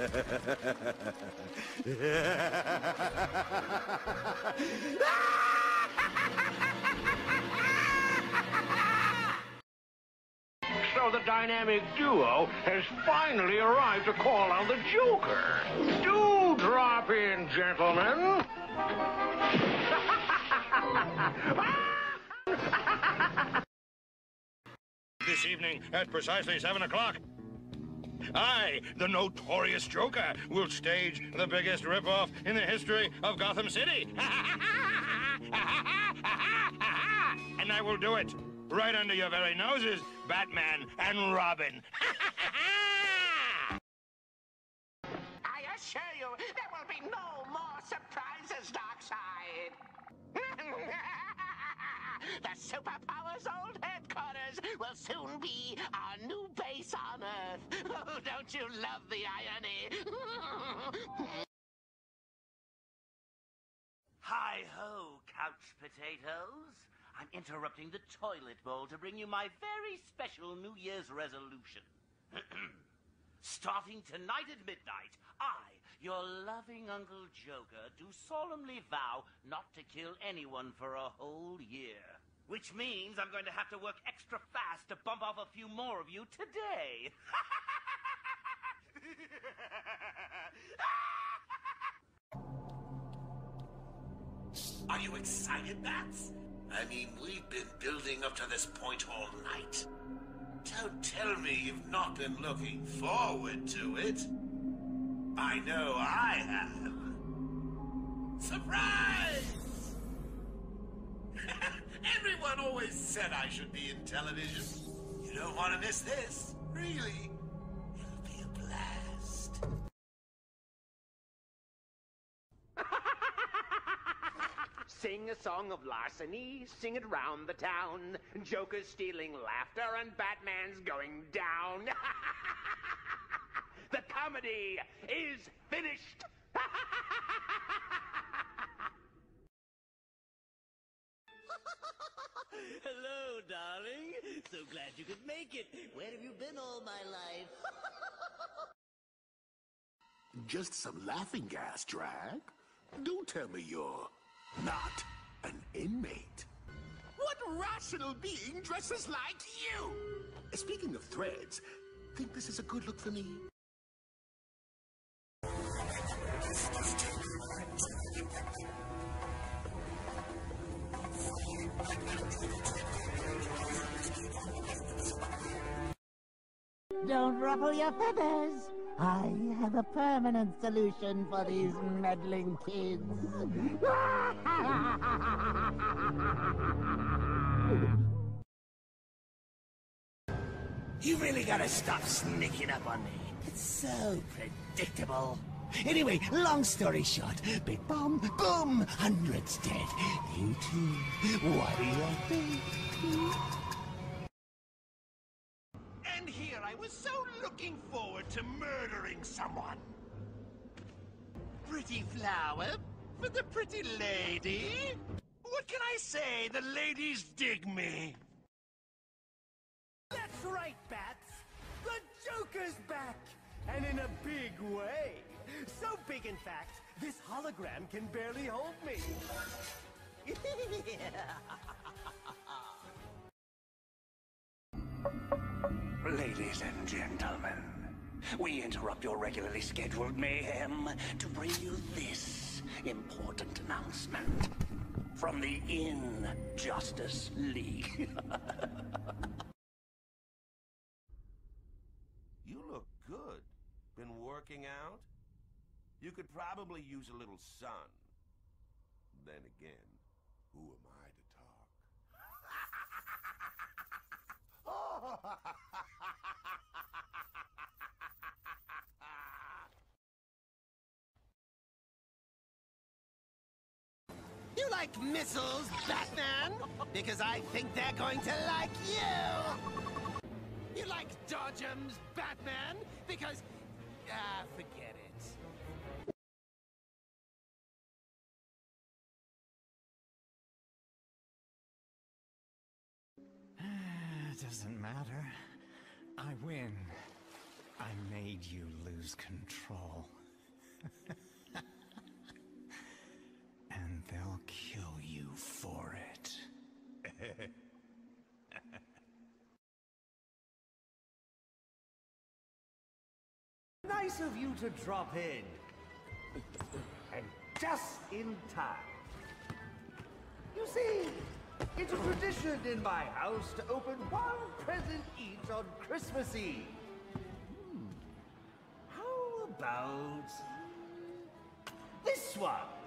So the dynamic duo has finally arrived to call on the Joker. Do drop in, gentlemen. this evening at precisely 7 o'clock. I, the notorious Joker, will stage the biggest ripoff in the history of Gotham City. and I will do it right under your very noses, Batman and Robin. I assure you, there will be no more surprises, Darkseid. the superpowers old headquarters will soon be our new base. Oh, don't you love the irony? Hi ho, couch potatoes. I'm interrupting the toilet bowl to bring you my very special New Year's resolution. Starting tonight at midnight, I, your loving Uncle Joker, do solemnly vow not to kill anyone for a whole year. Which means I'm going to have to work extra fast to bump off a few more of you today. Are you excited, Bats? I mean, we've been building up to this point all night. Don't tell me you've not been looking forward to it. I know I have. Surprise! Everyone always said I should be in television. You don't want to miss this, really. Sing a song of larceny, sing it round the town. Joker's stealing laughter and Batman's going down. the comedy is finished. Hello, darling. So glad you could make it. Where have you been all my life? Just some laughing gas, Drag. Don't tell me you're not an inmate. What rational being dresses like you? Speaking of threads, think this is a good look for me? Don't ruffle your feathers. I have a permanent solution for these meddling kids. You really gotta stop sneaking up on me. It's so predictable. Anyway, long story short, big bomb, boom, hundreds dead. You too. What do you think? Here I was so looking forward to murdering someone. Pretty flower for the pretty lady. What can I say? The ladies dig me. That's right, Bats! The Joker's back! And in a big way! So big, in fact, this hologram can barely hold me! Ladies and gentlemen, we interrupt your regularly scheduled mayhem to bring you this important announcement from the Injustice League. You look good. Been working out? You could probably use a little sun. Then again, who am I to talk? You like missiles, Batman? Because I think they're going to like you! You like dodgems, Batman? Because... Ah, forget it. Doesn't matter. I win. I made you lose control. and they'll kill you for it. Nice of you to drop in. And just in time. You see, it's a tradition in my house to open one present each on Christmas Eve. Hmm. How about this one?